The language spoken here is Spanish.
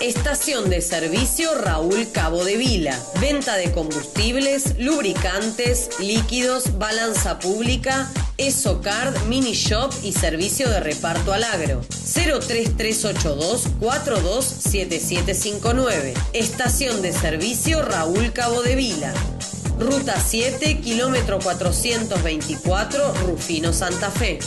Estación de servicio Raúl Cabo de Vila. Venta de combustibles, lubricantes, líquidos, balanza pública, ESOCARD, mini shop y servicio de reparto al agro. 03382 427759. Estación de servicio Raúl Cabo de Vila. Ruta 7, kilómetro 424, Rufino Santa Fe.